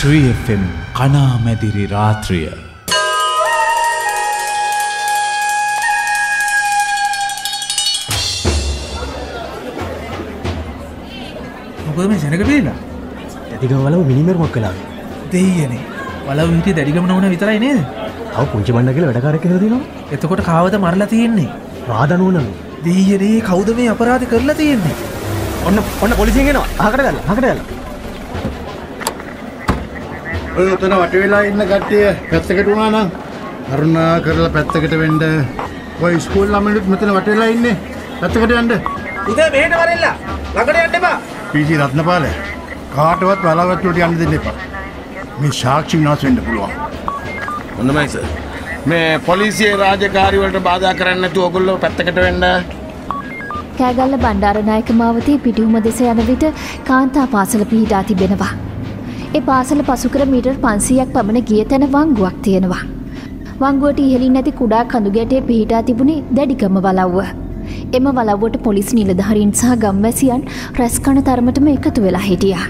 ශ්‍රීFM කනාමැදිරි රාත්‍රිය මොකද මේ සැනක පේලා ඇතිකම් වල මිනිමරමක් කලා දෙයනේ වලව හිටිය දැඩිගම නොවන විතරයි නේද? තව පුංචි බන්න කියල වැඩකාරක හදනවා එතකොට කාවද මරලා තියෙන්නේ. රාධනුවනම දෙයනේ කෞද මේ අපරාධ කරලා තියෙන්නේ? ඔන්න ඔන්න පොලිසිගෙනවා හකට ගල හකට ගල ඔය උතන වට වෙලා ඉන්න කට්ටිය පැත්තකට වුණා නම් කරුණා කරලා පැත්තකට වෙන්න. ඔය ස්කූල් ළමයිනුත් මෙතන වට වෙලා ඉන්නේ. පැත්තකට යන්න. උදේ මෙහෙට වරෙල්ලා. ළඟට යන්න එපා. පීසි රත්නපාල කාටවත් බලවත් වලට යන්න දෙන්න එපා. මේ සාක්ෂි විනාශ වෙන්න පුළුවන්. හොඳමයි සර්. මේ පොලිසියේ රාජකාරිවලට බාධා කරන්න නැතුව ඔයගොල්ලෝ පැත්තකට වෙන්න. කෑගල්ල බණ්ඩාරනායක මාවතේ පිටිහුම දෙස යන විට කාන්තා පාසල පිහිටා තිබෙනවා. ඒ පාසල පසුකර මීටර් පන්සීයක් පමණ ගිය තැන වංගුවක් තියෙනවා. වංගුවට ඉහලින් නැති කුඩා කඳුගැටේ පිහිටා තිබුණේ දැඩිකම වලව්ව. එම වලව්වට පොලිස් නිලධහරින් සහ ගම්වැසියන් රැස්කණ තරමටම එකතු වෙලා හිටියා.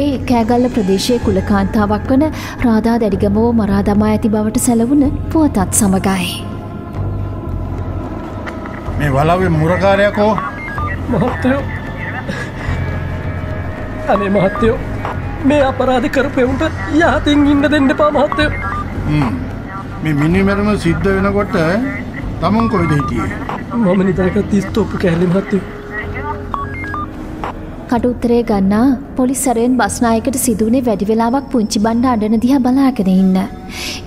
ඒ කෑගල්ල ප්‍රදේශයේ කුලකාන්තාවක් වන රාධා දැඩිගමෝ මරා දමා ඇති බවට සැලවුණ පුවතත් සමගයි. මේ වලවේ මුරකාරයකෝ මහත්තයෝ අනේ මහත්තයෝ මේ අපරාධ කරපෙවුන්ට යහතින් ඉන්න දෙන්න පා මහත්තයෝ මේ මිනිමැරුම සිද්ධ වෙනකොට තමුන් කොයිද හිටියේ මම නිතරක තිස්තෝප්පු කැල්ලි මහත්තයෝ කටඋත්තරේ ගන්නා පොලිස් සරයෙන් බස්නායකට සිදුවනේ වැඩි වෙලාවක් පුංචි බණ්ඩ අඩන දිහා බලාගෙන ඉන්න.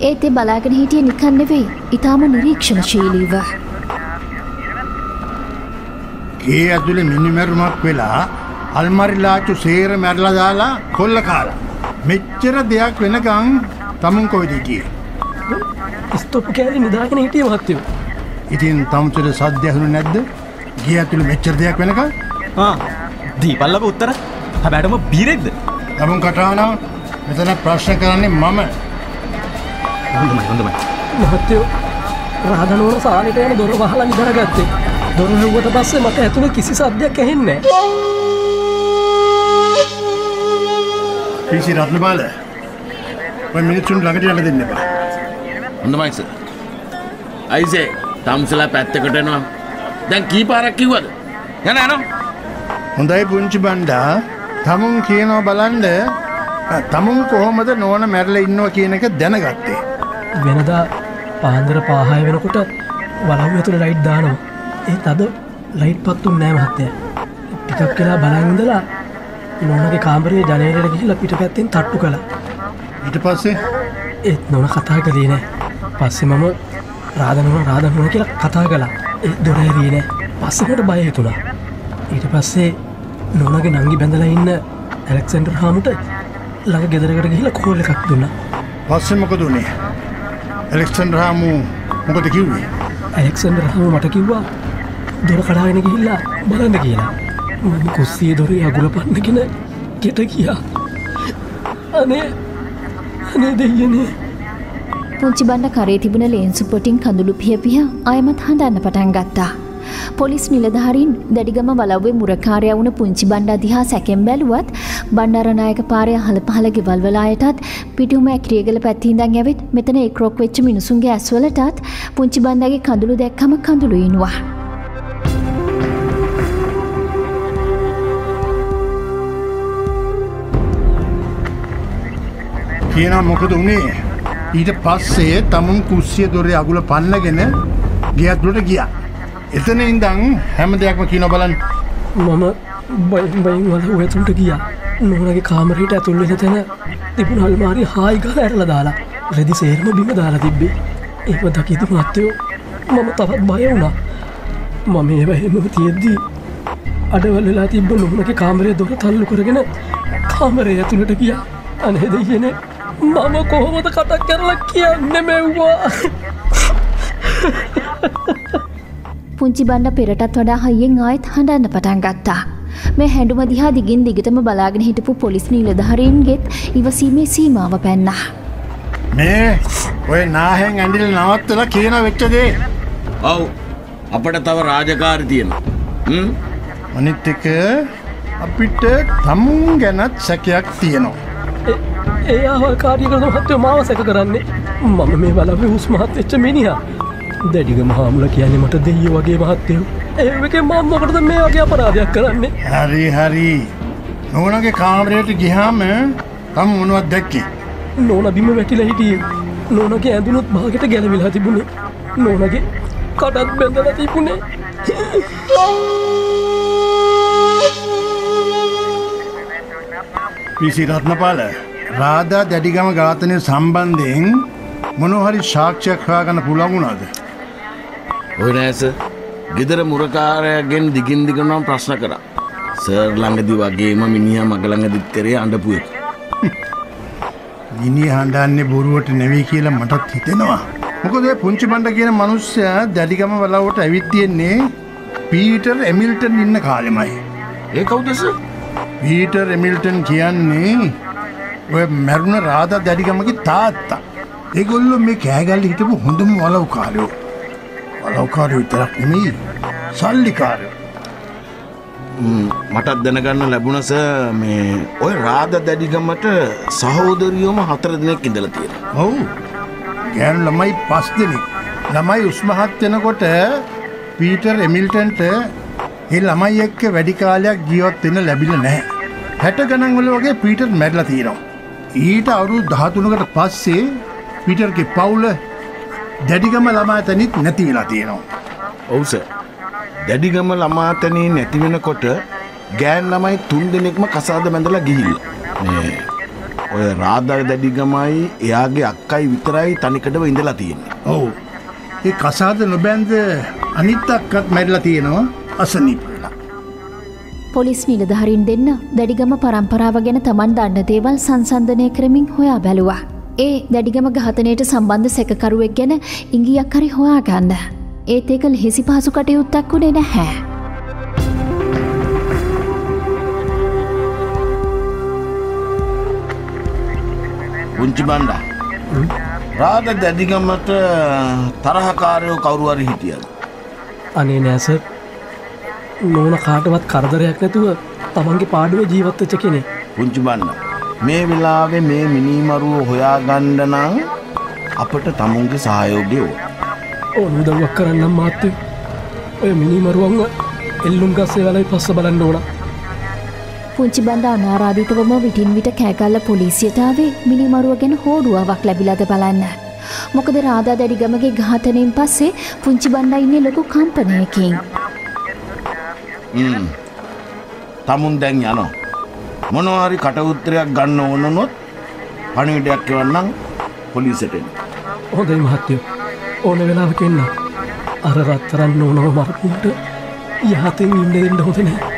ඒත් ඒ බලාගෙන හිටිය නිකන් නෙවෙයි ඉතාම නිරීක්ෂණශීලීව. ගේ ඇතුලේ මිනිමැරුමක් වෙලා අල්මරිලාච්චු සේර මැරලා දාලා කොල්ල කාලා. මෙච්චර දෙයක් වෙනකං තමුන් කොයිද හිටියේ ස්තෝප්පු කෑලි නිදාගෙන හිටිය මහත්තයෝ. ඉතින් තමුචට සද්‍ය ඇහුණු නැද්ද? ගේ ඇතුලේ මෙච්චර දෙයක් වෙනකං දීපල්ලක උත්තර. හැබැටම බීරෙක්ද? තමුන් කටානවා මෙතන ප්‍රශ්න කරන්නේ මම. හොඳමයි හොඳමයි. මහත්තයෝ රාධනුවන සාලට යන දොර වහලා නිදරගත්තේ දොර හෙව්වට පස්සේ මට ඇතුළ කිසි සද්‍යයක් ඇහෙන්නේ පිසි රත්නපාල ඔය මිනිස්සුන් ළඟට යන්න දෙන්න එපා හොඳමයි සර්. අයිසේ තම්සලා පැත්තකට එනවා. දැන් කී පාරක් කිව්වද? යන යනවා. හොඳයි පුංචි බණ්ඩා තමුන් කියනවා බලන්ඩ තමුන් කොහොමද නෝන මැරල ඉන්නවා කියන එක දැනගත්තේ වෙනදා පාන්දර පාහය වෙනකොට වලව් ඇතුළ ලයිට් දානවා ඒත් අද ලයිට් පත්තුම් නෑ මහත්තය ටිකක් කියලා බලංඉඳලා නොනගේ කාමරයේ ජනේරයට ගිහිලා පිට පැත්තෙන් තට්ටු කළා. ඊට පස්සේ? ඒත් නොන කතා කළේ නෑ. පස්සෙ මම රාධනුවන රාධනුවන කියලා කතා කලා ඒ දොරේරීනෑ පස්සකට බයහිතුනා ඊට පස්සේ නොනගේ නංගි බැඳලා ඉන්න ඇලෙක්සන්ඩර් හාමුට ළඟ ගෙදරකට ගිහිලා කෝල එකක් දුන්න. පස්සෙ මොකද වනේ එලෙක්ෂන් රාමු මොකද කිව්වේ? ඇලෙක්සන්ඩර් හම මට කිව්වා දොර කඩාගෙන ගිහිල්ලා බලන්න කියලා මම කුස්සිය දොරේ අගුල පන්නගෙන ගෙට කියා අනේ අනේ දෙයනේ පුංචි බණ්ඩ කරේ තිබුණ ලේන්සු පොටින් කඳුළු පිය පිය අයමත් හඬන්න පටන් ගත්තා. පොලිස් නිලධාරින් දැඩිගම වලව්වේ මුරකාරය වුණ පුංචි බණ්ඩ දිහා සැකෙන් බැලුවත් බණ්ඩාරනායක පාරය හල පහල ගෙවල්වලායටත් පිටුම ඇක්‍රියගල පැත්තිීදන් ඇවිත් මෙතන එක්‍රෝක් වෙච්ච මිනිසුන්ගේ ඇස්වලටත් පුංචි බන්ධගේ කඳුළු දැක්කම කඳුළු ඉනවා. කියනම් මොකද උනේ? ඊට පස්සේ තමුන් කුස්සිය දොරේ අගුල පන්නගෙන ගියත්ලට ගියා. එතන ඉඳං හැම දෙයක්ම කියන බලන් මම බයින් බයින් වල වෙතුන්ට ගියා. නොනගේ කාමරයට ඇතුල්වෙන තැන තිබුණ අල්මාරි හායිගල ඇරල දාලා රෙදි සේරම බිම දාලා තිබ්බේ. ඒම දකිතු මත්තයෝ මම තවත් බය වුණා. මම ඒ වැහෙම තියෙද්දී අඩවල් වෙලා තිබ්බ නොහුණගේ කාමරය දොර තල්ලු කරගෙන කාමරය ඇතුළට ගියා. අනේ දෙයන මම කොහොමද කටක් කරලා කියන්න මෙව්වා පුංචි බණ්ඩ පෙරටත් වඩා හයියෙන් ආයත් හඬන්න පටන් ගත්තා. මේ හැඩුම දිහා දිගින් දිගටම බලාගෙන හිටපු පොලිස් නිලධහරයෙන්ගෙත් ඉවසීමේ සීමාව පැන්නා. මේ ඔය නාහෙන් ඇඩිල් නවත්තලා කියන වෙච්චදේ ඔව්. අපට තව රාජකාරි තියෙනවා. හ්ම්? අනිත් එක අපිට තමුන් ගැනත් සැකයක් තියෙනවා ඒ ආවල් කාරියකරද මහත්තය මාව සැක කරන්නේ. මම මේ බලව උස්මහත් එච්ච මිනිහා. දැඩිග මහාමුල කියන්නේ මට දෙය වගේ මහත්තයෝ. ඒක මම්මකටද මේ වගේ අපරාධයක් කරන්නේ? හරි හරි. නොනගේ කාමරයට ගිහාම තම මොනුවත් දැක්කේ? නෝන බිම වැටිල හිටිය. නෝනගේ ඇඳුනුත් භාගට ගැලවිලා තිබුණේ. නෝනගේ කටත් බැඳල තිබුණේ. පිසි රත්නපාල රාධා දැඩිගම ඝාතනය සම්බන්ධයෙන් මොනොහරි ශාක්ෂයක් හොයාගන්න පුළඟුණාද ඔය නෑස ගෙදර මුරකාරයගෙන් දිගින් දිගනම් ප්‍රශ්න කර. සර් ළඟදි වගේම මිනිහ මගළඟදිත් කරේ අඩපු එක. ගිනි හඬන්නේ බොරුවට නෙවෙයි කියලා මටත් හිතෙනවා. මොකද ඔය පුංචි බණ්ඩ කියන මිනිස්සයා දැඩිගම වලවට ඇවිත් තියෙන්නේ පීටර් එමිල්ටන් ඉන්න කාලෙමයි. ඒ කවුදස පීටර් එමිල්ටන් කියන්නේ ඔය මැරුණ රාධා දැඩිගමගේ තාත්තා. ඒගොල්ලෝ මේ කෑගල්ල හිටපු හොඳම වලව්කාරයෝ. වලව්කාරයෝ විතරක් නෙමෙයි සල්ලිකාරයෝ. මටත් දැනගන්න ලැබුණස මේ ඔය රාධ දැඩිගමට සහෝදරියෝම හතර දෙනෙක් ඉඳල තියෙන ඔව් ගෑනු ළමයි පස් දෙනෙක් ළමයි උස්මහත් වෙනකොට පීටර් එමිල්ටන්ට ඒ ළමයි එක්ක වැඩි කාලයක් ජීවත් වෙන්න ලැබිලා නැහැ. හැට ගණන් වල වගේ පීටර් මැරිලා තියෙනවා. ඊට අවුරුදු 13කට පස්සේ පීටර්ගේ පවුල දැඩිගම ළමා තැනිත් නැති වෙලා තියෙනවා. ඔවුස දැඩිගම ළමාතනී නැතිවෙනකොට ගෑන් ළමයි තුන් දෙනෙක්ම කසාද බැඳලා ගිහිල්ල මේ ඔය රාධ දැඩිගමයි එයාගේ අක්කයි විතරයි තනිකටව ඉඳලා තියෙන්නේ ඔව්. ඒ කසාද නොබැන්ද අනිත් අක්කත් මැරිලා තියෙනවා අසනීප. පොලිස් නිලධහරින් දෙන්න දැඩිගම පරම්පරාව ගැන තමන් දන්න දේවල් සංසන්ධනය කරමින් හොයා බැලුවා. ඒ දැඩිගම ඝාතනයට සම්බන්ධ සැකකරුවෙක් ගැන ඉංගියක් හරි හොයා ගන්න. ඒත් ඒක ලෙහෙසි පහසු කටයුත්තක් වුණේ නැහැ. පුංචි බණ්ඩා රාධ දැඩිගමට තරහකාරයෝ කවුරුවරි හිටියද අනේ නෑස නෝන කාටවත් කරදරයක් නැතුව තමන්ගේ පාඩුව ජීවත්තච්ච කෙනෙ පුංචි බන්න මේ වෙලාවේ මේ මිනීමරුව හොයා ගණ්ඩනං අපට තමුන්ගේ සහයෝගය ඕ ඕනු දවක් කරන්නම් මාත්‍ය ඔය මිනිමරුවන්ව එල්ලුම් ගස්සේ වලයි පස්ස බලන්න ඕන පුංචි බණ්ඩ අනාරාධිතවම විටින් විට කෑගල්ල පොලිසියටාවේ මිනිමරුව ගැන හෝඩුවාවක් ලැබිලද බලන්න. මොකද රාධා දැඩිගමගේ ඝාතනයෙන් පස්සේ පුංචි බණ්ඩ ඉන්නේ ලොකු කම්පනයකින්. තමුන් දැන් යනෝ මොනවාරි කටඋත්තරයක් ගන්න ඕනනොත් පණිවිඩයක් එවන්නම් පොලිසටෙන් හොඳයි මහත්තයෝ. ඕන වෙලාව කෙන්න අර රත්තරන්න ඕනව මරකුන්ට යහතෙන් ඉන්න දෙන්න හොදනෑ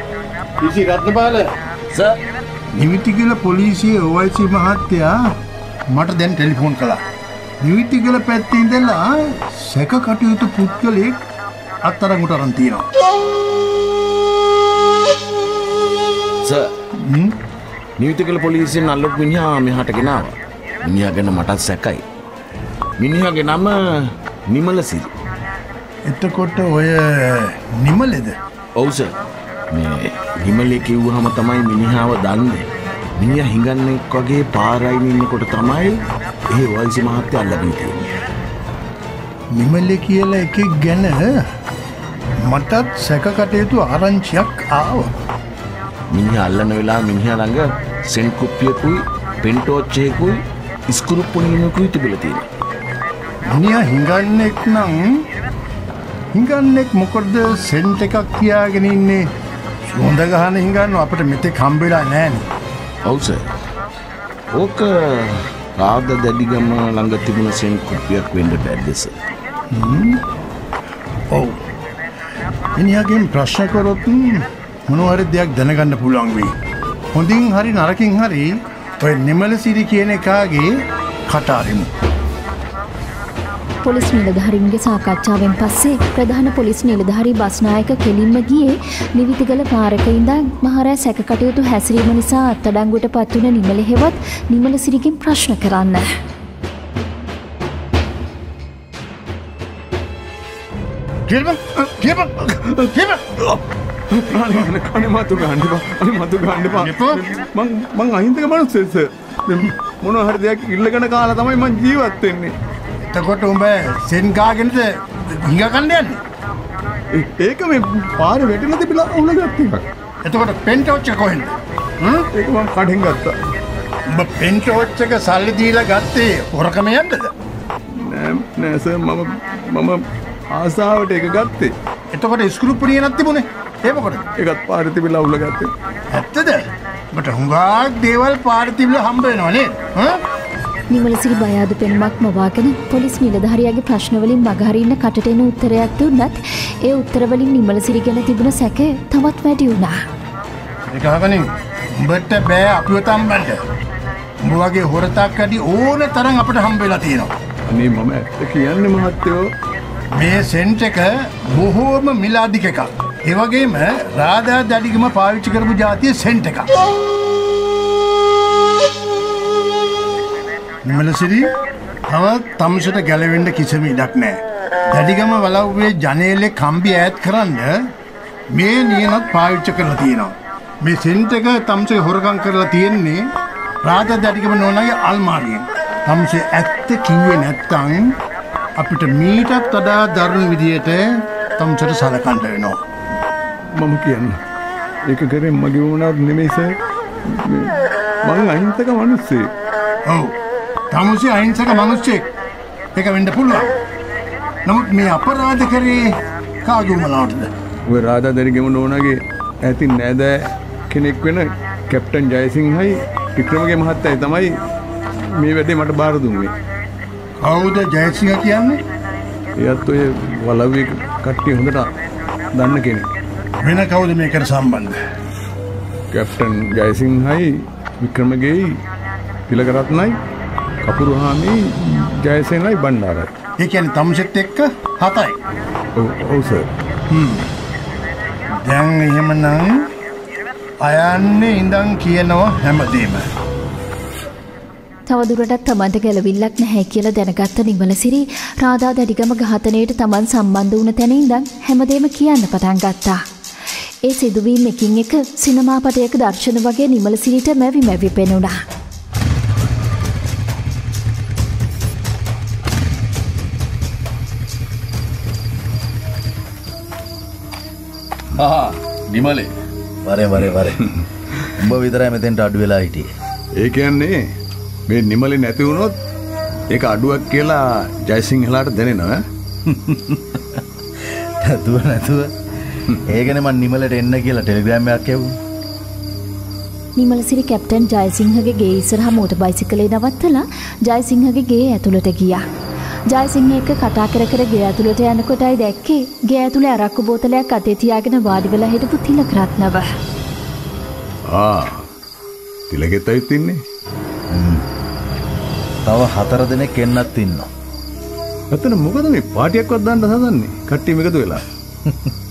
පිසි රත්නපාල. ස නිවිතිගල පොලිසිය ඔවයිසි මහත්තයා. මට දැන් ටෙලිෆෝන් කළා. නිවිතිගල පැත්තේ ඉඳලා සැක කටයුතු පුද්ගලෙක් අත්තරංගුට අරන් තියෙනවා. ස නිවිත කළ පොලිසියෙන් අල්ලොක් මිනිහා මෙහට ගෙනාව. මිනිහ ගැන මටත් සැකයි. මිනිහගේ නම නිමල සිරි. එතකොට ඔය නිමලෙද? ඔවුස මේ නිමලෙ කිව්හම තමයි මිනිහාව දන්න. මිනිිය හිඟන්නෙක් වගේ පාරයින ඉන්නකොට තමයි ඒ වයිසි මහත්‍ය අල්ලබී තියෙන්නේ. නිමල්ලෙ කියලා එකෙක් ගැන මටත් සැක කටයුතු ආරංචියක් ආව. මිනිහ අල්ලන වෙලා මිනිහ ළඟ සෙන්කුප්පියකුයි පෙන්ටෝච්චයකුයි ඉස්කුරුප්පුනීමකුයි තිබිල තියෙන මිනිිය හිඟන්නෙක් නම් හිඟන්නෙක් මොකොඩද සෙන්ට එකක් කියාගෙන ඉන්නේ? සුහොඳ ගහන හිඟන්න අපට මෙතෙ කම්බෙලා නෑන. ඔවුස ඕක රාධ දැඩිගම ළඟ තිබුණ සෙන් කුප්පියක් වෙන්ඩ බැද්දෙස ඔව්. මිනිහගෙන් ප්‍රශ්නකොරොත් මොනවරි දෙයක් දැනගන්න පුළුවන් වෙයි. හොඳින් හරි නරකින් හරි ඔය නිමල සිරි කියන එකාගේ කටාරමු. පොලිස් නිලධහරින්ගේ සාකච්ඡාවෙන් පස්සේ ප්‍රධාන පොලිස් නිලධහරි බස්නායක කෙලින්ම ගියේ නිවිතිගල පාරක ඉඳන් මහරෑ සැකකටයුතු හැසිරීම නිසා අත්තඩංගුට පත්වන නිමල හෙවත් නිමල සිරිකින් ප්‍රශ්න කරන්න. කියම කියම කියම අනේ මතු ගන්නපා අනේ මතු ගන්නපා එපා. මං මං අහිංසක මනුස්සෙක් සර් මොන හරි දෙයක් ඉල්ලගෙන කාලා තමයි මං ජීවත් වෙන්නේ. එතකොට උඹ සෙන්කාගෙනද හිඟකණ්ඩ යන්නේ ඒ- ඒක මේ පාරේ වැටිලා තිබිලා උලගත්ත එකක්. එතකොට පෙන්ටෝච්ච කොහෙන්ද හ්ම්? ඒක මං කඩෙන් ගත්තා. උඹ පෙන්ටෝච්චක සල්ලි දීලා ගත්තේ හොරකම යන්නද නෑ නෑ සර් මම මම ආසාවට ඒක ගත්තේ. එතකොට ස්කෘප්පුරියනත් තිබුණේ ඒමකොට ඒකත් පාරේ තිබිලා උලගත්තේ. ඇත්තද? බට හුඟක් දේවල් පාරිතිබිල හම්බෙනවනේ නිමලසිරි බයාද පෙනුමක් මවාගෙන පොලිස් නිලධාරියාගේ ප්‍රශ්නවලින් මගහරින්න කටට එන උත්තරයක් දුන්නත් ඒ උත්තරවලින් නිමලසිරි ගැන තිබුණ සැක තවත් වැඩි වුණා. එකහකනින් උඹට බෑ අපිව තම්බන්ට. උඹ වගේ හොරතක් අඩි ඕන තරම් අපට හම්බෙලා තියෙනවා. අනේ මම ඇත්ත කියන්නේ මහත්තයෝ. මේ සෙන්ට් එක බොහෝම මිලාදික එකක් ඒවගේම රාධා දඩිගම පාවිච්චි කරපු ජාතිය සෙන්ට් එකක්. නිමලසිරි තව තමුසට ගැලවෙන්ඩ කිසිම ඉඩක් නෑ දැඩිගම වලව්වේ ජනේලෙ කම්බි ඈත් කරන්න මේ නියනත් පාවිච්ච කරලා තියෙනවා. මේ සෙන්ට් එක තම්සේ හොරකං කරලා තියෙන්නේ රාධ දැඩිගම නොනගේ අල්මාරියෙන්. තම්සේ ඇත්ත කිව්වේ නැත්තං අපිට මීටත් වඩා දරුණු විදියට තම්සට සලකණ්ඩ වෙනවා. මම කියන්න. ඒක කරේ මගේ වුණත් නෙමෙයි සර්. මේ මං අහිංසක මිනිස්සෙක්. ඔව් තමුසේ අහිංසක මනුෂ්‍යෙක් එක වෙන්ඩ පුළුවන්. නමුත් මේ අපරාධ කරේ කාගුමලාටද. ඔය රාධා දැරිගෙම නෝනගේ ඇති නෑදෑ කෙනෙක් වෙන කැප්ටන් ජයසිංහයි වික්‍රමගේ මහත්තයි තමයි මේ වැඩේ මට බාර දුන්නේ. කවුද ජයසිංහ කියන්නේ එයත් ඔය වලව්වේ කට්ටිය හොඳට දන්න කෙනෙක්. වෙන කවුද මේකට සම්බන්ධ. කැප්ටන් ජයසිංහයි වික්‍රමගෙයි පිළකරත්නයි කපුරුහාමි ජයසේනයි බණ්ඩාරයි. ඒකැන තමුසෙත් එක්ක හතයි. ඔවුස දැන් එහෙමනං අයන්නේ ඉඳං කියනවා හැමදීම. තවදුරටත් තමන්ට ගැලවිල්ලක් නැහැ කියල දැනගත්ත නිමලසිරි රාධා දැඩිගම ඝාතනයට තමන් සම්බන්ධ වුණ තැන ඉඳන් හැමදේම කියන්න පටන් ගත්තා. ඒ සිදුවීම් එකින් එක සිනමාපටයක දර්ශන වගේ නිමලසිරිට මැවි මැවි පෙනුණා. හා නිමලේ. වරේ වරේ වරේ. උඹ විතරයි මෙතෙන්ට අඩු වෙලා හිටියේ. ඒ කියන්නේ මේ නිමලි නැති වුණොත් ඒක අඩුවක් කියලා ජයසිංහලාට දැනෙනවා නැතුව නැතුව ඒකන මන් නිමලට එන්න කියලා ටෙලිග්‍රෑම්යක් යවු නිමලසිරි කැප්ටන් ජයසිංහගේ ගේ ඉස්සරහ මෝට බයිසිකලේ නවත්තලා ජයසිංහගේ ගේ ඇතුළට ගියා. ජයසිංහ එක්ක කතා කර කර ගේ ඇතුළට යනකොටයි දැක්කේ ගේ ඇතුළේ අරක්කු බෝතලයක් අතේ තියාගෙන වාඩි වෙලා හිටපු තිලකරත්නව. ආ තිලගෙත් ඇවිත් ඉන්නේ? තව හතර දෙනෙක් එන්නත් ඉන්නවා. ඇතන මොකද මේ පාටියක්වත් දාන්න හදන්නේ? කට්ටියම එකතු වෙලා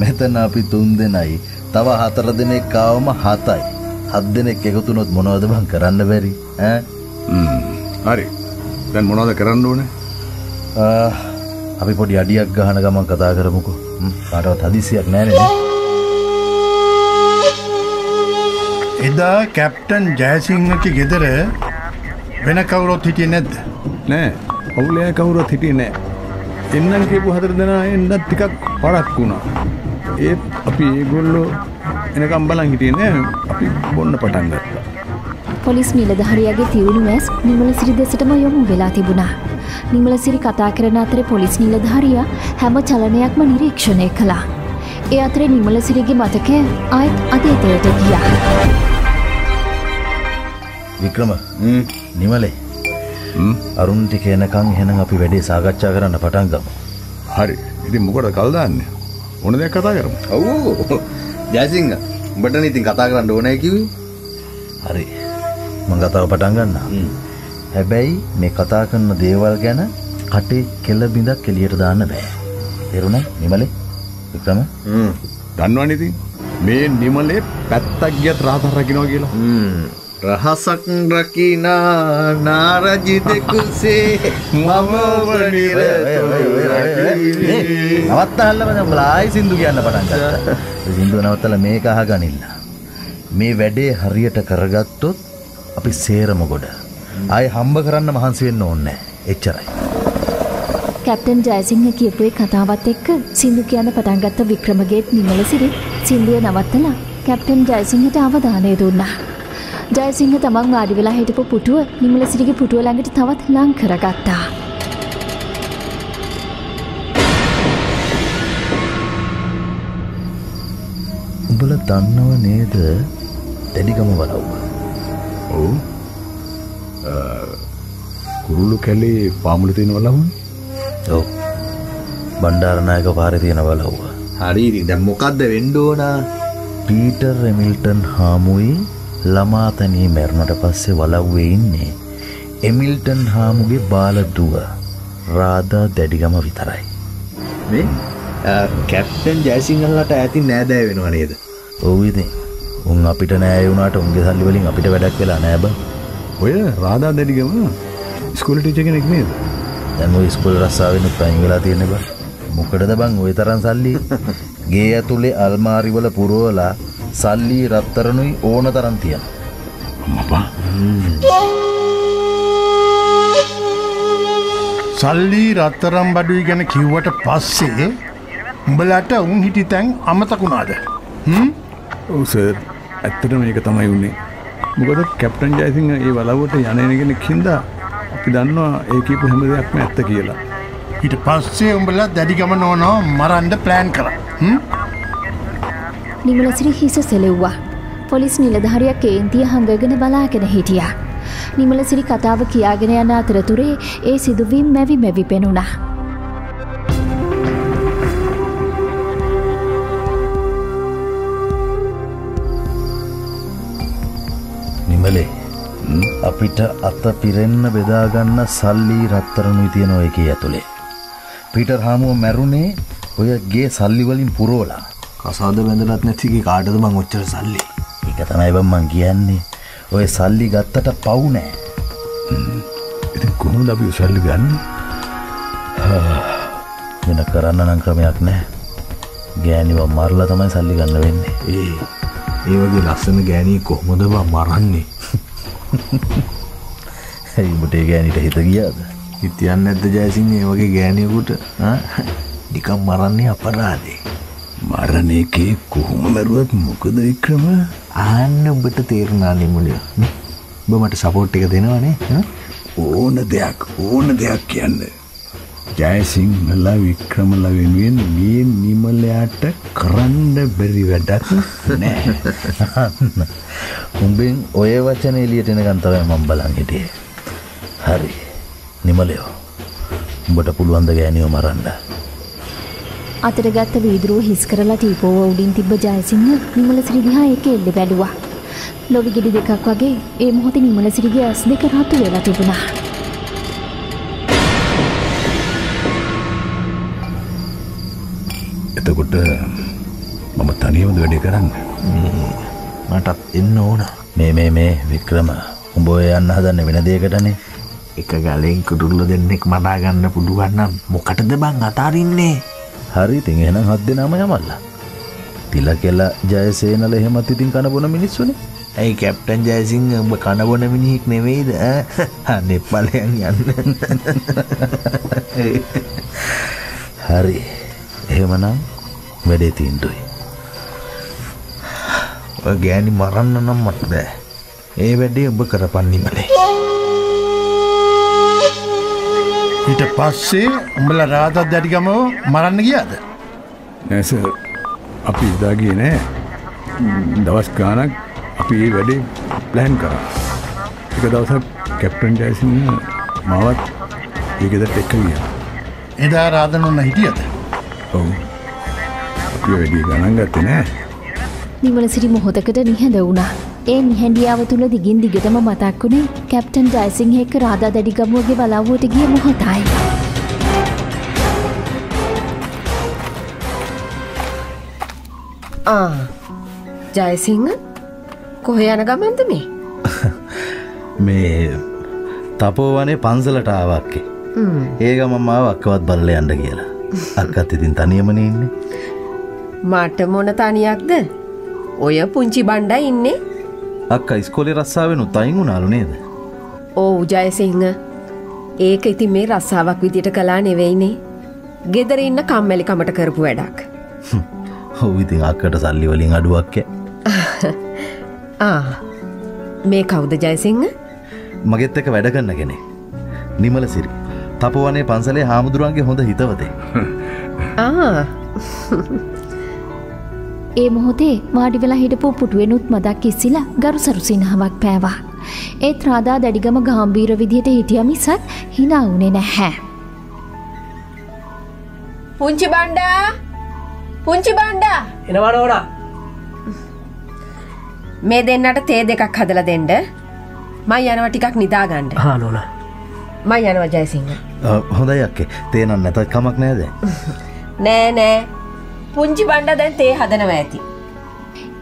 මෙතන අපි තුන් දෙනයි. තව හතර දෙනෙක් ආවම හතයි. හත් දෙනෙක් එකතුනොත් මොනවද බං කරන්න බැරි? ඈ? හ්ම්. හරි. දැන් මොනවද කරන්න ඕනේ? අපි පොඩි අඩියක් ගහන ගමන් කතා කරමුකෝ. කාටවත් හදිසියක් නෑනේ එදා කැප්ටන් ජයසිංහක ගෙදර වෙන කවුරොත් හිටිය නැද්ද. නෑ. ඔවුලෑ කවුරත් හිටියේ නෑ එන්නන් කියපු හතර දෙනා එන්නත් ටිකක් පරක් වුණා ඒත් අපි ඒගොල්ලෝ එනකම් බලන් හිටියේ නෑ අපි බොන්න පටන් ගත්තා පොලිස් නිලධහරයාගේ තිවුණු වැස් නිමලසිරි දෙසටම යොමු වෙලා තිබුණා. නිමලසිරි කතා කරන අතර පොලිස් නිලධාරියා හැම චලනයක්ම නිරීක්ෂණය කළා. ඒ අතරේ නිමලසිරිගේ මතකය අයත් අතීතයට ගියා. වික්‍රම නිමලේ හ්ම්. අරුන් ටික එනකන් එහෙනම් අපි වැඩේ සාකච්ඡා කරන්න පටන් ගමු. හරි. ඉතින් මොකටද කල් දාන්නේ? ඕන දෙයක් කතා කරමු. ඔව්. ජයසිංහ උඹට ඉතින් කතා කරන්න ඕනෑ කිව්වේ? හරි. මං කතාව පටන් ගන්න හැබැයි මේ කතා කරන දේවල් ගැන කටේ කෙල්ල බිඳක් එලියට දාන්න බෑ. තෙරුණ? නිමලේ? වික්‍රම? දන්නවනේ ඉතින්. මේ නිමලේ පැත්තක් ගියත් රහතක් රකින්නවා කියලා රහසක් රකිනා නාරජිතකුසේ මම වනිර නවත්තහල්ලම බලායි සිින්දු කියන්න පටන් ගත්තා. සිින්දුව නවත්තල මේක අහගනින්න. මේ වැඩේ හරියට කරගත්තොත් අපි සේරම ගොඩ. අය හම්බ කරන්න මහන්සි වෙන්න ඕන්නෑ එච්චරයි. කැප්ටන් ජයසිංහ කියපුේ කතාවත් එක්ක සිින්දු කියන්න පටන්ගත්ත වික්‍රමගේත් නිමල සිරිත් සිින්දුව නවත්තලා කැප්ටන් ජයසිංහට අවධානය දුන්නා. ජයසිංහ තමන් වාඩි වෙලා හිටපු පුටුව නිමල සිරිගේ පුටුව ළඟට තවත් ලං කරගත්තා. උඹල දන්නව නේද දැඩිගම වලව්ව. ඔවු කුරුල්ලු කැලේ පාමුල තියෙන වලවුන් ඔව් බණ්ඩාරනායක පාර තියෙන වලව්ව. හරි දැම් මොකක්ද වෙන්ඩෝනා පීටර් රෙමිල්ටන් හාමුයි ළමාතනී මැරුණට පස්සේ වලව්වේ ඉන්නේ එමිල්ටන් හාමුගේ බාලදුව රාධා දැඩිගම විතරයි. මේ කැප්ටන් ජයසිංහල්ලට ඇති නෑදෑ වෙනවා නේද? ඔවිදි උන් අපිට නෑ වුණට උන්ගේ සල්ලිවලින් අපිට වැඩක් වෙලා නෑබ ඔය රාධා දැඩිගම ස්කුල ටිච කෙනෙක් නේද? දැන්ව ස්කුල් රස්සාාවෙන පයින් වෙලා තියෙන බ. මොකටද බං ඔය තරන් සල්ලි? ගේ ඇතුළේ අල්මාරිවල පුරුවලා සල්ලි රත්තරනුයි ඕන තරන් තියන. මපා සල්ලි රත්තරම් බඩුයි ගැන කිව්වට පස්සේ උඹලට උන් හිටි තැන් අමතකුණාද හ්ම්? ඔවසර් ඇත්තට මේක තමයි වුණේ මොකද කැප්ටන් ජයසිංහ ඒ වලවට යනගෙන කින්ද අපි දන්නවා ඒ කියපු හැම දෙයක්ම ඇත්ත කියලා. ඊට පස්සේ උඹල දැඩිගම නෝනෝ මරන්ඩ ප්ලෑන් කර නිමලසිරි හිස සෙලෙව්වා. පොලිස් නිලධාරයක් කේන්තිය හඟගෙන බලාගෙන හිටියා. නිමලසිරි කතාව කියාගෙන යන අතරතුරේ ඒ සිදුවීම් මැවි මැවි පෙනුණා. නිමලේ අපිට අත පිරෙන්න බෙදාගන්න සල්ලි රත්තරනුයි තියෙන එක ඇතුළේ. පිටර් හාමුව මැරුණේ ඔයගේ සල්ලිවලින් පුරෝලා කසාද බැඳලත් නැතිගේ කාටද මං ඔච්චර සල්ලි? එක තමයිබම් මං කියන්නේ. ඔය සල්ලි ගත්තට පවුනෑ ඉති කොහොම අපි සල්ලි ගන්න? වෙන කරන්න නම් ක්‍රමයක් නෑ. ගෑනිව මරලා තමයි සල්ලි ගන්න වෙන්නේ. ඒ ඒ වගේ ලස්සන ගෑනී කොහොමද බ මරන්නේ හැයිමට ඒ ගෑනිට හිත ගියාද? හිතියන්න ඇත්ත ජයසිංහ? ඒ වගේ ගෑනයකුට නිකම් මරන්නේ අපරාදේ මරණ එකේ කොහොම මැරුවත් මොකද වික්‍රම? ආන්න උඹට තේරුණා නිමුලිය බ මට සපෝට් එක දෙනවනේ? ඕන දෙයක් ඕන දෙයක් කියන්න. ජයසිංහලා වික්‍රමල වෙනුවෙන් මේ නිමලයාට කරන්න බැරි වැඩක් නෑ. උඹෙන් ඔය වචන එලියට එනකන් තමයි මම බලන් හිටියේ. හරි. නිමලයෝ උඹට පුළුවන්ද ගෑනියෝ මරන්න අතරගත්ත වීදුරුව හිස් කරලා ටීපෝව උඩින් තිබ්බ ජයසිංහ නිමලසිරි දිහා ඒක එල්ල බැලුවා. ලොවි ගෙඩි දෙකක් වගේ ඒ මොහොතේ නිමලසිරිගේ ඇස් දෙක රතු වෙලා තිබුණා. එතකොට මම තනියමද වැඩි කරන්න. මටත් එන්න ඕන. මේ මේ මේ වික්‍රම උඹ ඔය යන්න හදන්න වෙන දෙයකටනේ. එක ගලෙන් කුඩුල්ල දෙන්නෙක් මනාගන්න පුඩුවන්නම් මොකටද බං අතාරින්නේ හරි ඉතින් එහෙනම් හත් දෙනාම යමල්ලා. තිල කෙල්ල ජයසේනල එහෙමත් ඉතින් කනබොන මිනිස්සුනේ. ඇයි කැප්ටන් ජයසිංහ උඹ කනබොන මිනිහෙක් නෙවෙයිද? නෙප්පලයන් යන්න. හරි. එහෙමනම් වැඩේ තීන්දුයි ඔය ගෑනි මරන්න නම් මට බෑ. ඒ වැඩේ ඔබ කරපන්නිමලේ ඊට පස්සේ උඹල රාදත් දැඩිගමෝ මරන්න ගියාද? නැස අපි ඉදාගේ නෑ. දවස් ගානක් අපි ඒ වැඩේ ප්ලෑන් කර. එක දවසක් කැප්ටන් ජයසින්න මවත් ඒකෙදට එක්ක විය එදා රාධනොන්න හිටියද? ඔවු. අපි වැඩිය ගණන් ගත්ත නෑ. නිමලසිරි මොහොතකට නිහැඳ වුණා. ඒ නිහැඩියාව තුළ දිගින් දිගටම මතක් වුණේ කැප්ටන් ජයසිංහ එක්ක රාධා දැඩිගමුවගේ වලව්වට ගිය මොහොතයි. ආ ජයසිංහ කොහ යන ගමන්ද මේ? මේ තපෝවනේ පන්සලට ආවක්කේ. ඒක මම අක්කවත් බල්ල යන්න කියලා. අක්කත් ඉතින් තනියමන ඉන්නේ. මට මොන තනියක්ද? ඔය පුංචි බණ්ඩ ඉන්නේ අක්ක ඉස්කොලේ රස්සාාවෙනු තයින් වුණාලු නේද? ඕ ජයසිංහ ඒක ඉතින් මේ රස්සාාවක් විදිට කලා නෙවෙයිනේ ගෙදර ඉන්න කම්මැලිකමට කරපු වැඩක්. හොව ඉතින් අක්කට සල්ලි වලින් අඩුවක්ය මේ කවුද ජයසිංහ මගෙත් එක වැඩ කරන්න කෙනෙ නිමල සිරි. තපවනේ පන්සලේ හාමුදුරුවන්ගේ හොඳ හිතවතේ ආ ඒ මොහොතේ වාඩි වෙලා හිටපු පුටුවෙනුත් මදක් ඉස්සිලා ගරු සරුසිනහමක් පෑවා. ඒත් රාදා දැඩිගම ගාම්බීර විදිහට හිටිය මිසක් හිනා වුණේ නැහැ. පුංචි බණ්ඩා! පුංචි බණ්ඩා! එනවා නෝනා. මේ දෙන්නට තේ දෙකක් හදල දෙන්ඩ මයි යනව ටිකක් නිදාගණ්ඩ හා නෝන. මයි යනව ජයසිංහ. හොඳයි අක්කේ. තේනන් නැතත් කමක් නෑද? නෑ නෑ පුංචි බණ්ඩ දැන් තේ හදනව ඇති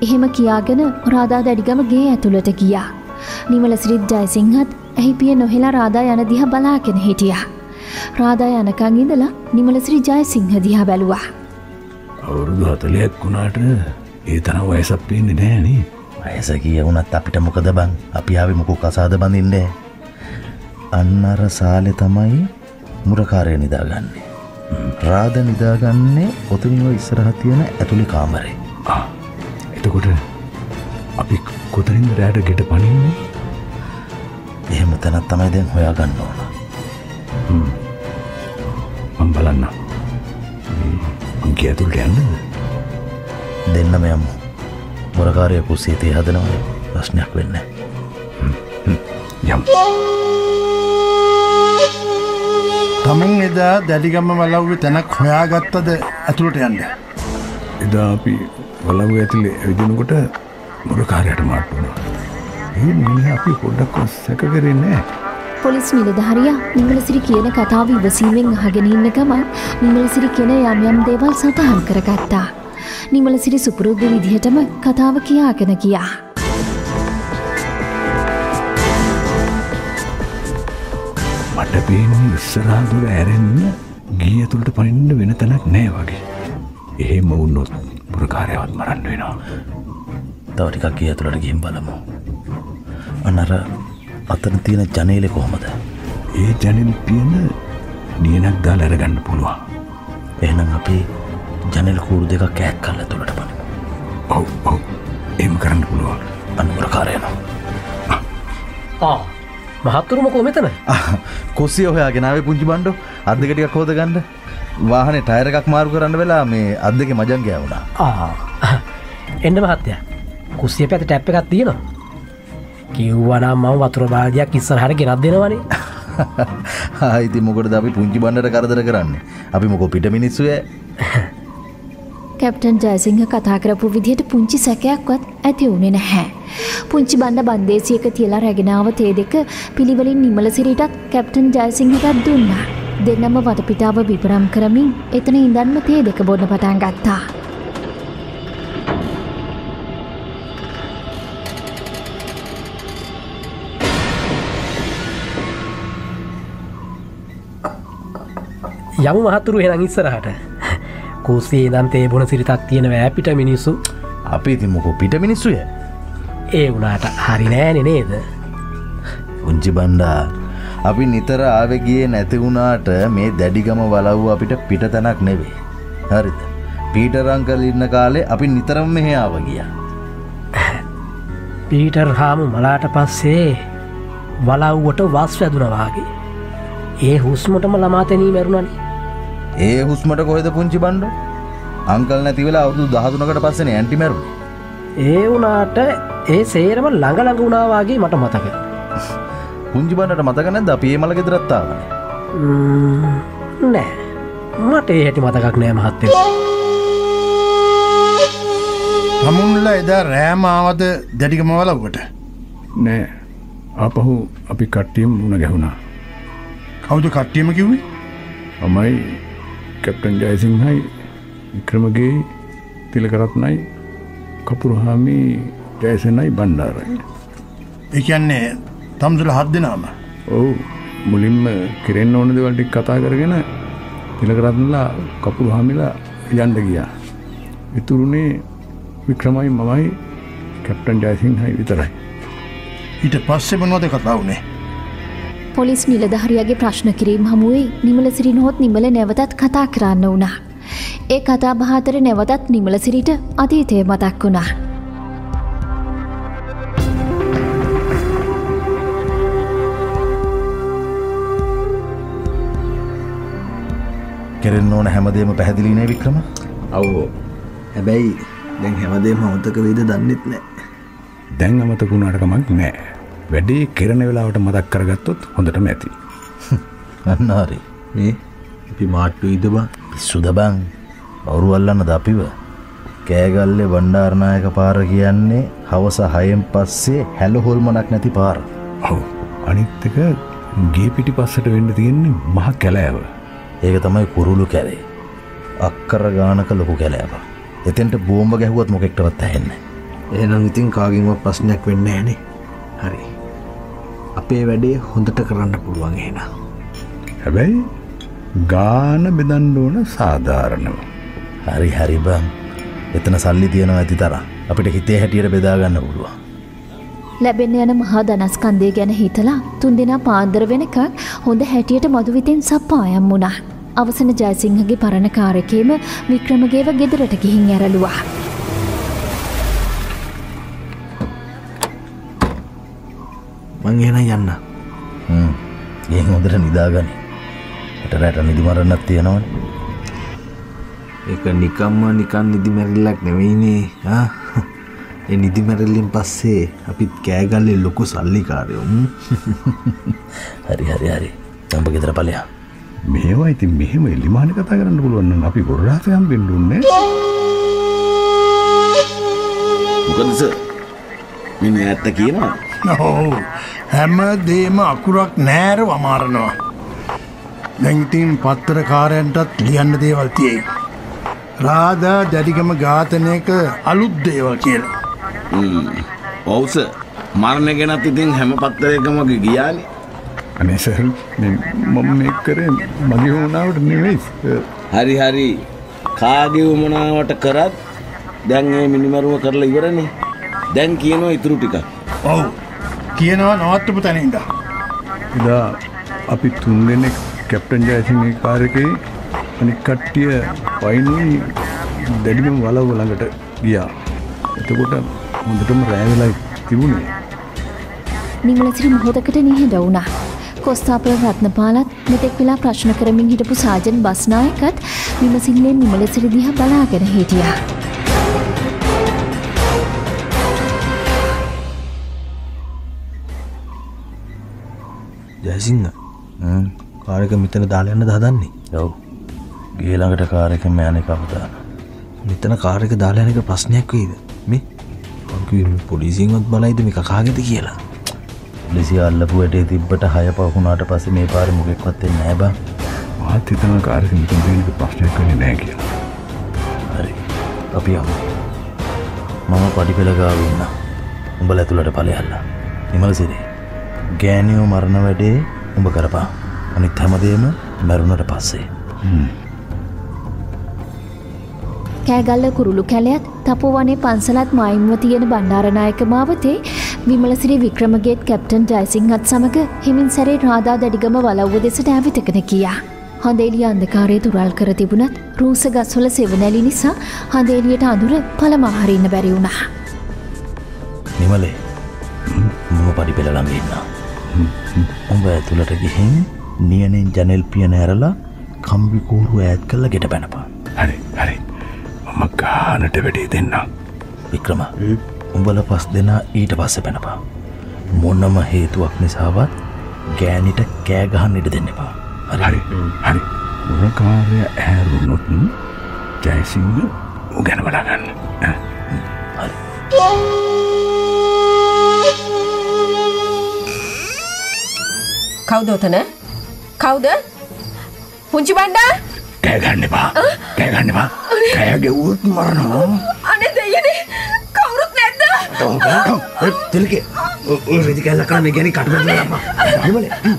එහෙම කියාගෙන රාදා දැඩිගම ගේ ඇතුළට ගියා. නිමල සිරිත් ජයසිංහත් ඇහි පිය නොහෙලා රාදා යන දිහ බලාගෙන හිටියා. රාදා යනකං ඉඳලා නිමලසිරි ජයසිංහ දිහා බැලුවා. අවුරුදු හතලයක් වුණාට ඒ තන වයසක් පේන්නේ නෑනේ අයස කිය වුනත් අපිට මොකද බං අපි ආවෙ මොකු කසාද බඳින්නේ අන්න අර සාලෙ තමයි මුරකාරය නිදාගන්නේ රාද නිදාගන්නේ ඔතනිව ඉස්සරහ තියෙන ඇතුළි කාමරේ. එතකොට අපි කොතරින්ද රෑට ගෙට පනින්නේ? එහෙම තැනත් තමයි දැන් හොයාගන්න ඕන. මං බලන්න. අංගේ ඇතුළට යන්නද? දෙන්නම යමු. මොරකාරය කුස්සීතය හදනවය ප්‍රශ්නයක් වෙන්න යම් තමුන් එදා දැඩිගම්ම වලව්ව තැනක් හොයාගත්තද ඇතුළට යන්න. එදා අපි වලව ඇතුලේ ඇවිදිනකොට මොරකාරයට මාට්ටුණා ඒ මිනිහ අපි පොඩ්ඩක් සැක කරන්නේ පොලිස් නිලධහරයා නිමලසිරි කියන කතාව ඉවසීමෙන් අහගෙන ඉන්න ගමන් නිමලසිරි කෙන යම් යම් දේවල් සටහන් කරගත්තා. නිමලසිරි සුපුරුද්ධ විදිහටම කතාව කියාගෙන ගියා. මට පේන්නේ ඉස්සරාදුර ඇරෙන්න ගී ඇතුළට පනින්න වෙන තැනක් නෑ වගේ. එහෙම උන්නොත් පුරකාරයවත් මරන්න වෙනවා. තවටිකක් කිය ඇතුළට ගිහිම් බලමු. අනර අතන තියෙන ජනේලෙ කොහොමද? ඒ ජනෙල් පියන නියනක් දාල ඇරගන්න පුළුවන්. එහෙනම් අපි ජනෙල් කූරු දෙක කෑක් කල්ල තුළට පන ඔව් ඔව්. එම කරන්න පුළුවන්. අනුමරකාරයනවා මහත්තුරුම කොමතන කොස්සිය ඔහයා ගෙනාවේ පුංචි බණ්ඩු. අදකටියක් හෝද ගන්න. වාහනේ ටයර එකක් මාරු කරන්න වෙලා මේ අත් දෙක මජන් ගෑවුණා. එන්න මහත්තය කුස්සිය පැත ටැප් එකක් තියෙනවා. කිව්වනම් මම වතුර බාධයක් ඉස්සරහට ගෙනත් දෙනවනේ. ආයිති මොකට අපි පුංචි බණ්ඩට කරදර කරන්නේ? අපි මොකො පිට මිනිස්සුය කැප්ටන් ජයසිංහ කතා කරපු විදිහට පුංචි සැකයක්වත් ඇති වුණේ නැහැ. පුංචි බණ්ඩ බන්දේසියක තියලා රැගෙනාව තේ දෙක පිළිවලින් නිමලසිරිටත් කැප්ටන් ජයසිංහටත් දුන්නා. දෙන්නම වටපිටාව විපරම් කරමින් එතන ඉඳන්ම තේ දෙක බොන්න පටන් ගත්තා. යමු මහතුරු හෙන ඉස්සරහට කුස්සේ දන් තේ බොන සිරිතක් තියෙන වැෑපිට මිනිස්සු අපි ඉතින් මොකෝ පිට මිනිස්සුය ඒ වුණාට හරි නෑනෙ නේද? පුංචි බණ්ඩා අපි නිතර ආවගියේ නැතිවුණාට මේ දැඩිගම වලව් අපිට පිට තැනක් නෙවේ. හරිද? පීටරංකල ඉන්න කාලේ අපි නිතරම් මෙහෙ ආව ගිය. පීටර් හාමු මලාට පස්සේ වලව්වට වස් වැදුනවාගේ ඒ හුස්මටම ළමාතැනී මැරුණනි. ඒ හුස්මට කොහෙද පුංචි බණ්ඩ? අංකල් නැතිවෙලා අවුදු දහතුනකට පස්සෙන ඇන්ටිමැරු ඒ වනාට ඒ සේරම ළඟළඟ වුණාවාගේ මට මතක. පුංචි බන්නට මතකනැද අපේ මල ගෙදරත්තාවන නෑ. මට ඒ හැටි මතකක් නෑ මහත්තය. තමුන්ල එදා රෑමාවද දැඩිගම වලව්වට? නෑ. ආපහු අපි කට්ටියම් මුණ ගැහුණා. කවුද කට්ටියම කිව්වේ? මමයි කැප්ටන් ජයසිංහයි වික්‍රමගේ තිලකරත්නයි කපුරහාමි ජයසනයි බණ්ඩාරයි. එකන්නේ තම්සල හත් දෙනාම? ඔවු. මුලින්ම කෙරෙන් ඕන දෙවල්ටි කතා කරගෙන තිලකරත්නලා කපුරු හාමිලා යන්ඩ ගියා. ඉතුරුණේ වික්‍රමයි මමයි කැප්ටන් ජයසිංහයි විතරයි. ඊට පස්සෙ මොනවද කතා වුණේ පොලිස් නිලධහරයාගේ ප්‍රශ්න කිරීම් හමුවේ නිමල සිරි නොහොත් නිමල නැවතත් කතා කරන්න වුණා. ඒ කතා බහතර නැවතත් නිමල සිරිට අතීතය මතක් වුණා. කෙරෙන්න ඕන හැමදේම පැහැදිලිනේ වික්‍රම? අවෝ හැබැයි දැන් හැමදේ මවතක වේද දන්නෙත් නෑ. දැන් අමතකුණාටකමක් නෑ. වැඩේ කෙරණ වෙලාවට මදක් කරගත්තොත් හොඳටම ඇති. අන්නාරි. මේ? අපි මාට්ටු ඉද බා පිස්සුද බං අවුරු අල්ලන්න ද අපිව කෑගල්ලෙ බණ්ඩාරනායක පාර කියන්නේ හවස හයෙන් පස්සේ හැල හොල්මනක් නැති පාර. ඔවු. අනිත්තක ගේ පිටි පස්සට වෙන්න තියෙන්නේ මහ කැලෑව. ඒක තමයි කුරුළු කැරේ අක්කර ගානක ලොකු කැලෑව. එතෙන්ට බෝම්බ ගැහුවත් මොකෙක්ටවත් ඇහෙන්න එහෙනම් ඉතින් කාගින්ම ප්‍රශ්නයක් වෙන්න ඇනේ හරි. අපේ වැඩේ හොඳට කරන්න පුළුවන් එහෙනම්. හැබැයි ගාන බෙදන්න ඕන සාධාරණව හරි හරි බං. එතන සල්ලි තියෙනවා ඇති තර අපිට හිතේ හැටියට බෙදාගන්න පුළුවන්. ලැබෙන්න යන මහා දනස්කන්දය ගැන හිතලා තුන් දෙනා පාන්දර වෙනක හොඳ හැටියට මදුවිතෙන් සප්පායම් වුණා. අවසන ජයසිංහගේ පරණ කාරකේම වික්‍රමගේව ගෙදරට ගිහින් ඇරලුවා. මං එන යන්න. ඒ හොඳට නිදාගනි. එට රැට නිදිමරන්නත් තියෙනවන එක නිකම්ම නිකන් නිදි මැරිල්ලක් නෙවෙයිනේ? ඒ නිදි මැරල්ලින් පස්සේ අපිත් කෑගල්ලෙ ලොකු සල්ලිකාරයොම් හරි හරි හරි. තම්ප ගෙතර පලයා මේවා ඉතින් මෙහෙම එල්ලිමාන කතා කරන්න පුළුවන්න අපි ගොඩාසයම් පෙන්ඩුන්නේ මොකදස මෙන්න ඇත්ත කියනවා. නොහෝ හැම දේම අකුරක් නෑර වමාරනවා. දැංතින් පත්තර කාරයන්ටත් ලියන්න දේවල් තියෙයි රාධා දැඩිගම ඝාතනයක අලුත් දේවල් කියලා. ඔවුස මරණ ගැනත් ඉතින් හැම පත්තරයකමගේ ගියානි. අනේසල් මම මේ කරේ මගේ වුණාවට නෙවෙයි. හරි හරි. කාගේ උමනාවට කරත් දැන් ඒ මිනිමරුව කරලා ඉවරනේ. දැන් කියනවා ඉතුරු ටික ඔවු. කියනවා නවත්තපු තැනින්ද එදා අපි තුන් දෙනෙක් කැප්ටන් ජයසිංහගේ කාරකේ අනික් කට්ටිය පයිනුයි දැඩිම වලව ළඟට ගියා. එතකොට හොඳටම රෑවෙලා තිබුණේ. නිමලසිරි මොහොතකට නිහෙඩ වුණා. කොස්ථාපල රත්නපාලත් මෙතෙක් වෙලා ප්‍රශ්න කරමින් හිටපු සාජන් බස්නායකත් විමසිල්ලෙන් නිමලසිරි දිහා බලාගෙන හිටියා. ජයසිංහ කාරක මෙතන දාලයන්න දහදන්නේ යව් ගේළඟට කාරක මෑන කවදාන මෙතන කාරක දාලයනක ප්‍රශ්නයක් වීද මේ? පොලිසිංවත් බලයිද මේ කකාගෙත කියලා. ලෙසි අල්ලපු වැඩේ තිබ්බට හය පහුණාට පස මේ පාර මොකෙක්වත්තේ නෑබ මාත් හිතන කාරක මිතන්දීක ප්‍රශ්නයක් කන්නේ නෑ කියලා. හරි. අපි යමු. මම පඩි පෙළගාවන්න උඹ ඇතුළට පලයල්ල නිමල සිරේ. ගෑනියෝ මරණ වැඩේ උඹ කරපා අනිත් හැමදේම මැරුණට පස්සේ කෑගල්ල කුරුළු කැලයත් තපුවනේ පන්සලත් මයින්ව තියෙන බණ්ඩාරනායක මාවතේ විමලසිරි වික්‍රමගේත් කැප්ටන් ජයසිංහත් සමඟ හිමින් සැරේ රාදා දැඩිගම වලව්ව දෙසට ඇවිතකන කියා. හඳේලිය අන්දකාරය තුරල් කර තිබුණත් රූස ගස්වල සෙවනැලි නිසා හඳේලියට අඳුර පළමහරින්න බැරි වුණා. නිමලේ මම පඩි පෙළළඟ ඉන්න උඹ ඇතුළට ගිහින් නියනෙන් ජනෙල් පියන ඇරලා කම්බිකූරු ඇත් කල්ල ගෙට පැනපා හරි හරි ගානට වැඩේ දෙන්න. වික්‍රම උඹල පස් දෙනා ඊට පස්සෙ පැනපා මොන්නම හේතුවක් නිසාවත් ගෑනිට කෑගහන් ඉට දෙන්න එපා. හරි? හරි. උරකාරය ඇරුණොත් ජයසිංහ උගැන බලාගන්න කවුද ඔතන? කවුද? පුංචි බණ්ඩා කෑගන්න එපා කෑගන්න එපා කෑගෙව්වොත් මරනවා අනේ දෙයනේ කවුරුත් නැද්ද තෙලක රෙදි කැල්ල කරන්න මේ ගැන කටුව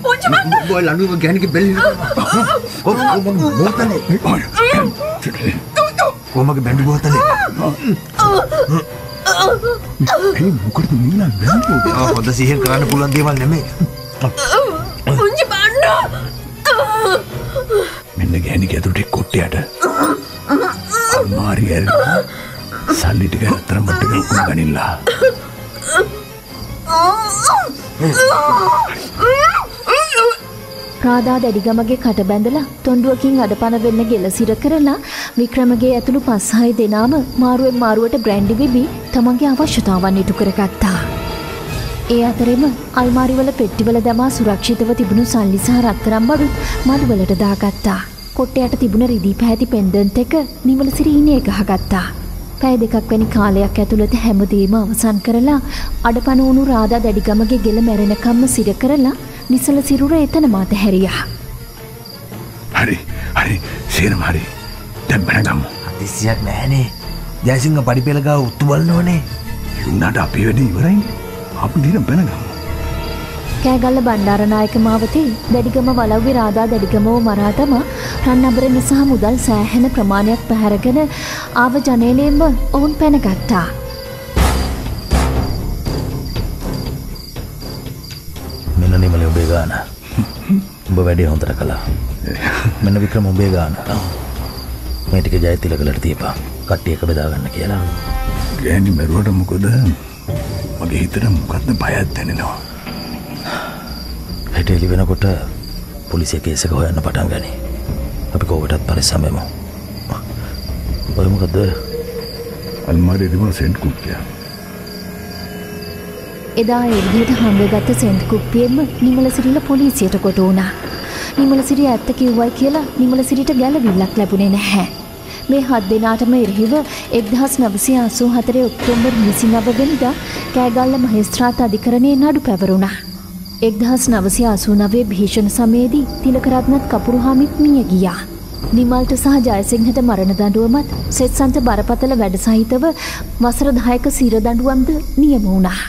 පුංචි බණ්ඩා බොල් අනුව ගැනක බෙල්ලි බෝතලේ කොමගේ බැඩි බෝතලේ ඒ මොකටද මීලා වැන්ඩෝ හොඳ සිහෙන් කරන්න පුළන් දේවල් නෙමේ පුංචි බණ්ඩ මෙන්න ගැනි ඇතුටෙක් කොට්ටයට අල්මාරි ඇර සල්ලිටික ඇත්තර මට්ටක උකුණ ගනිල්ලා රාදා දැඩිගමගේ කට බැඳලා තොන්ඩුවකින් අඩපන වෙන්න ගෙල සිර කරලා වික්‍රමගේ ඇතුළු පස්හයි දෙනාම මාරුවෙන් මාරුවට බ්‍රැන්ඩි වෙබි තමන්ගේ අවශ්‍යතාවන් ඉටු කරගත්තා. ඒ අතරෙම අල්මාරිවල පෙට්ටිවල දමා සුරක්ෂිතව තිබුණු සල්ලි සහ රත්තරම් බඩුත් මඩුවලට දාගත්තා. කොට්ටයට තිබුණ රිදී පැහැති පෙන්ඩන්ට් එක නිවල සිරීනේ ගහගත්තා. පැය දෙකක් වැනි කාලයක් ඇතුළත හැමදේම අවසන් කරලා අඩපන වුණු රාදා දැඩිගමගේ ගෙල මැරෙනකම්ම සිර කරලා නිසල සිරුර එතන මාත හැරියා. හරි හරි සේරම හරි. දැම් බැනගම්මු අතිසියක් නෑනේ ජයසිංහ පඩිපෙළගා උත්තු බලන්න ඕනේ එවුනාට අපි වැඩ ඉවරයි අපි දින බැනගම්මු කෑගල්ල බණ්ඩාරනායක මාවතේ දැඩිගම වලව්වි රාදා දැඩිගමෝ මරාතම රන් අබරෙන සහ මුදල් සෑහෙන ප්‍රමාණයක් පැහැරගෙන ආව ජනේලයෙන්ම ඔවුන් පැනගත්තා. මෙන්න නිමල ඔබේ ගාන. උඹ වැඩේ හොඳට කලා මෙන්න වික්‍රම උඹේ ගාන. මේ ටික ජයතිලකලට තියපා කට්ටිය එක බෙදාගන්න කියලා. ගෑනි මැරුවට මොකොද? මගේ හිතට මොකක්ද බයත් දැනෙනවා හෙට එලි වෙනකොට පොලිසිය කේසක හොයන්න පටන් ගනි අපි කෝවටත් පරිස්සමෙමු ඔයමකක්ද අල්මාරි තිබුණ සෙන්ට් කුප්පිය එදා එල්දියට හංගගත්ත සෙන්ට් කුප්පියෙන්ම නිමල සිරිල පොලිසියට කොට වුණා. නිමල සිරිය ඇත්ත කිව්වයි කියලා නිමල සිරිට ගැලවිල්ලක් ලැබුණේ නැහැ. මේ හත් දෙනාටම එරහිව එක්දහස් නවසය අසූ හතරේ ඔක්තෝම්බර් විසි නව වෙනිදා කෑගල්ල මහෙස්ත්‍රාත් අධිකරණය නඩු පැවරුණා. එක්දහස් නවසය අසූ නවේ භීෂණ සමයේදී තිලකරත්නත් කපුරුහාමිත් මිය ගියා. නිමල්ට සහ ජයසිංහට මරණ දඩුවමත් සෙත්සන්ත බරපතල වැඩ සහිතව වසර දායක සිර දඩුවම්ද නියම වුණා.